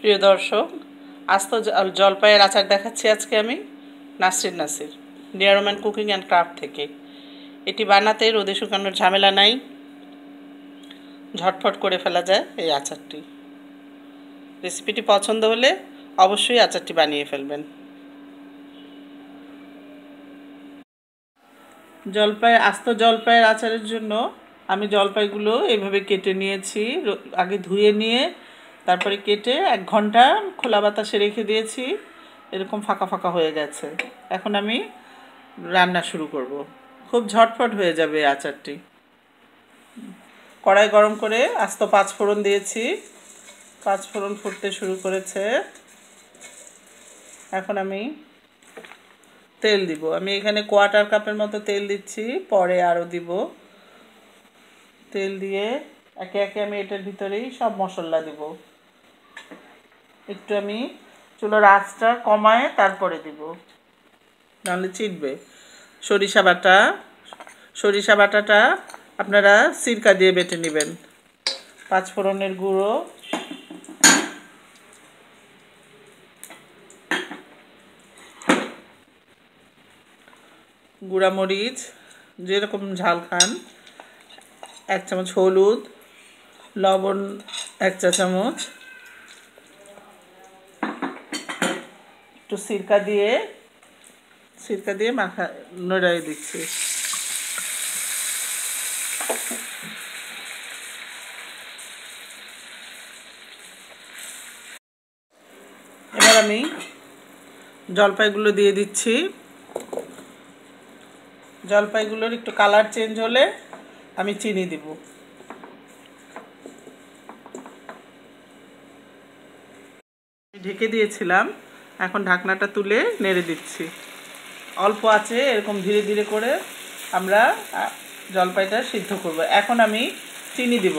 প্রিয় দর্শক আস্ত জল- জলপাইয়ের আচার দেখাচ্ছি আজকে আমি নাসির নাসির নিয়ারোম্যান কুকিং অ্যান্ড ক্রাফট থেকে। এটি বানাতে রোদে শুকানোর ঝামেলা নাই, ঝটফট করে ফেলা যায় এই আচারটি। রেসিপিটি পছন্দ হলে অবশ্যই আচারটি বানিয়ে ফেলবেন। জলপাই, আস্ত জলপাইয়ের আচারের জন্য আমি জলপাইগুলো এইভাবে কেটে নিয়েছি আগে ধুয়ে নিয়ে তারপরে কেটে এক ঘণ্টা খোলা বাতাসে রেখে দিয়েছি। এরকম ফাঁকা ফাঁকা হয়ে গেছে। এখন আমি রান্না শুরু করব। খুব ঝটফট হয়ে যাবে আচারটি। কড়াই গরম করে আস্ত পাঁচ ফোড়ন দিয়েছি। পাঁচ ফোড়ন ফুটতে শুরু করেছে। এখন আমি তেল দিব। আমি এখানে কোয়ার্টার কাপের মতো তেল দিচ্ছি। পরে আরও দিব। তেল দিয়ে একে একে আমি এটার ভিতরেই সব মশলা দিব। একটু আমি চুলোর আঁচটা কমায় তারপরে দিব। নাহলে চিটবে সরিষা বাটা, সরিষা বাটাটা আপনারা সিরকা দিয়ে বেটে নেবেন। পাঁচ ফোড়নের গুঁড়ো। গুঁড়া মরিচ যেরকম ঝাল খান, এক চামচ হলুদ, লবণ এক চা চামচ। একটু সিরকা দিয়ে সিরকা দিয়ে মাখা, নড়াই দিচ্ছি। এবার আমি জলপাইগুলো দিয়ে দিচ্ছি। জলপাইগুলোর একটু কালার চেঞ্জ হলে আমি চিনি দিব। ঢেকে দিয়েছিলাম। এখন ঢাকনাটা তুলে নেড়ে দিচ্ছি। অল্প আছে, এরকম ধীরে ধীরে করে আমরা জলপাইটা সিদ্ধ করব। এখন আমি চিনি দিব।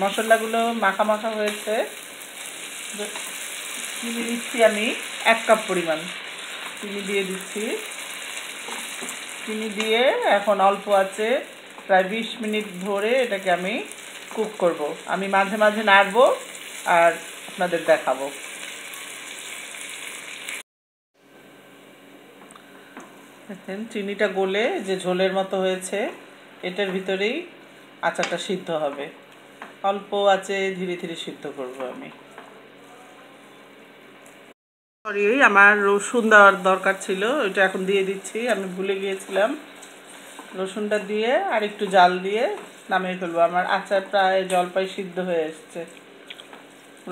মশলাগুলো মাখা মাখা হয়েছে। চিনি দিচ্ছি আমি এক কাপ পরিমাণ। চিনি দিয়ে দিচ্ছি। চিনি দিয়ে এখন অল্প আছে, প্রায় বিশ মিনিট ধরে এটাকে আমি কুক করব। আমি মাঝে মাঝে নাড়বো আর আপনাদের দেখাবো। দেখেন, চিনিটা গলে যে ঝোলের মতো হয়েছে, এটার ভিতরেই আচারটা সিদ্ধ হবে। অল্প আছে ধীরে ধীরে সিদ্ধ করব আমি। সরি আমার রসুন দেওয়ার দরকার ছিল, ওইটা এখন দিয়ে দিচ্ছি, আমি ভুলে গিয়েছিলাম। রসুনটা দিয়ে আর একটু জাল দিয়ে নামিয়ে ফেলব। আমার আচার প্রায় জলপাই সিদ্ধ হয়ে এসছে।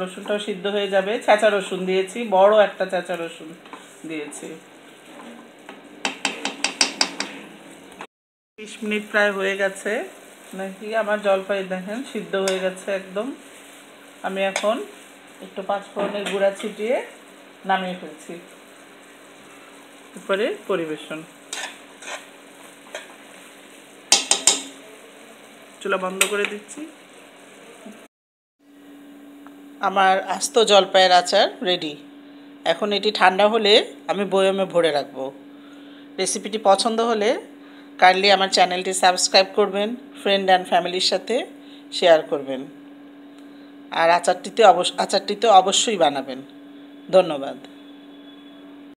রসুনটাও সিদ্ধ হয়ে যাবে। চেঁচা রসুন দিয়েছি, বড় একটা চেঁচা রসুন দিয়েছি। বিশ মিনিট প্রায় হয়ে গেছে। নাকি আমার জলপাই দেখেন, সিদ্ধ হয়ে গেছে একদম। আমি এখন একটু পাঁচফোড়নের গুঁড়া ছিটিয়ে নামিয়ে ফেলছি। এরপরে পরিবেশন। চুলা বন্ধ করে দিচ্ছি। আমার আস্ত জলপাইয়ের আচার রেডি। এখন এটি ঠান্ডা হলে আমি বয়মে ভরে রাখব। রেসিপিটি পছন্দ হলে কাইন্ডলি আমার চ্যানেলটি সাবস্ক্রাইব করবেন ফ্রেন্ড অ্যান্ড ফ্যামিলির সাথে শেয়ার করবেন। আর আচারটিতে অবশ্য আচারটিতে অবশ্যই বানাবেন। ধন্যবাদ।